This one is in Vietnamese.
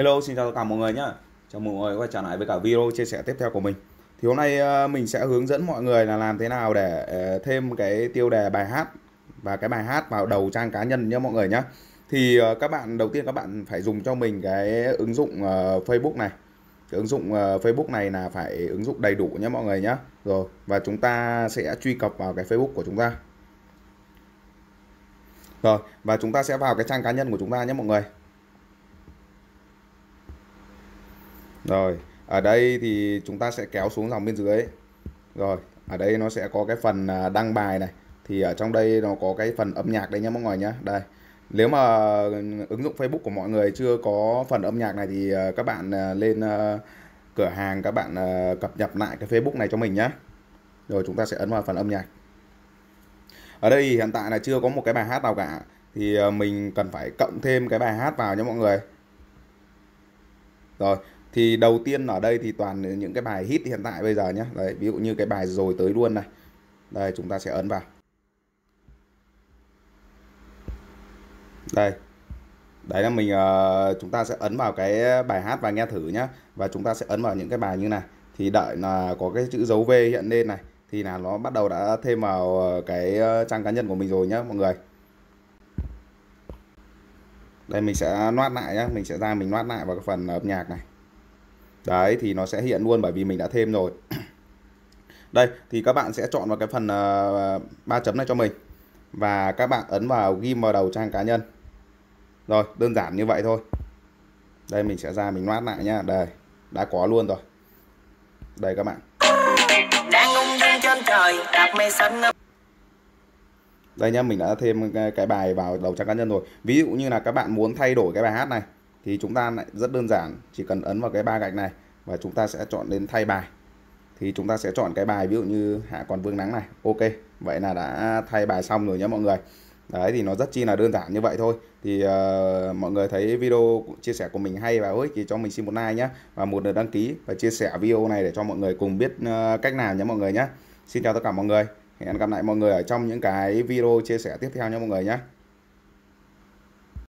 Hello, xin chào tất cả mọi người nhé. Chào mừng mọi người quay trở lại với cả video chia sẻ tiếp theo của mình. Thì hôm nay ờ, mình sẽ hướng dẫn mọi người là làm thế nào để ờ, thêm cái tiêu đề bài hát và cái bài hát vào đầu trang cá nhân nhé mọi người nhé. Thì ờ, các bạn đầu tiên các bạn phải dùng cho mình cái ứng dụng Facebook này. Cái ứng dụng Facebook này là phải ứng dụng đầy đủ nhé mọi người nhé. Rồi và chúng ta sẽ truy cập vào cái Facebook của chúng ta. Rồi và chúng ta sẽ vào cái trang cá nhân của chúng ta nhé mọi người. Rồi, ở đây thì chúng ta sẽ kéo xuống dòng bên dưới. Rồi, ở đây nó sẽ có cái phần à, đăng bài này. Thì ở trong đây nó có cái phần âm nhạc đây nhá mọi người nhé. Đây. Nếu mà ứng dụng Facebook của mọi người chưa có phần âm nhạc này thì à, các bạn à, lên cửa hàng các bạn cập nhật lại cái Facebook này cho mình nhé. Rồi chúng ta sẽ ấn vào phần âm nhạc. Ở đây hiện tại là chưa có một cái bài hát nào cả thì mình cần phải cộng thêm cái bài hát vào nhé mọi người. Rồi, thì đầu tiên ở đây thì toàn những cái bài hit hiện tại bây giờ nhé đấy ví dụ như cái bài rồi tới luôn này. Đây chúng ta sẽ ấn vào. Đây. Đấy là mình uh, chúng ta sẽ ấn vào cái bài hát và nghe thử nhá. Và chúng ta sẽ ấn vào những cái bài như này. Thì đợi là có cái chữ dấu V hiện lên này thì là nó bắt đầu đã thêm vào ờ, cái ờ, trang cá nhân của mình rồi nhá mọi người. Đây mình sẽ loát lại nhá. Mình sẽ ra mình loát lại vào cái phần âm nhạc này đấy thì nó sẽ hiện luôn bởi vì mình đã thêm rồi. Đây thì các bạn sẽ chọn vào cái phần uh, chấm này cho mình. Và các bạn ấn vào ghim vào đầu trang cá nhân. Rồi đơn giản như vậy thôi. Đây mình sẽ ra mình loát lại nhá đây đã có luôn rồi. Đây các bạn. Đây nhá mình đã thêm cái bài vào đầu trang cá nhân rồi. Ví dụ như là các bạn muốn thay đổi cái bài hát này thì chúng ta lại rất đơn giản chỉ cần ấn vào cái ba gạch này và chúng ta sẽ chọn đến thay bài. Thì chúng ta sẽ chọn cái bài ví dụ như hạ còn vương nắng này ok. Vậy là đã thay bài xong rồi nhé mọi người. Đấy thì nó rất chi là đơn giản như vậy thôi. Thì uh, mọi người thấy video chia sẻ của mình hay và hữu ích thì cho mình xin một like nhé. Và một lượt đăng ký và chia sẻ video này để cho mọi người cùng biết uh, cách nào nhé mọi người nhé. Xin chào tất cả mọi người. Hẹn gặp lại mọi người ở trong những cái video chia sẻ tiếp theo nhé mọi người nhé.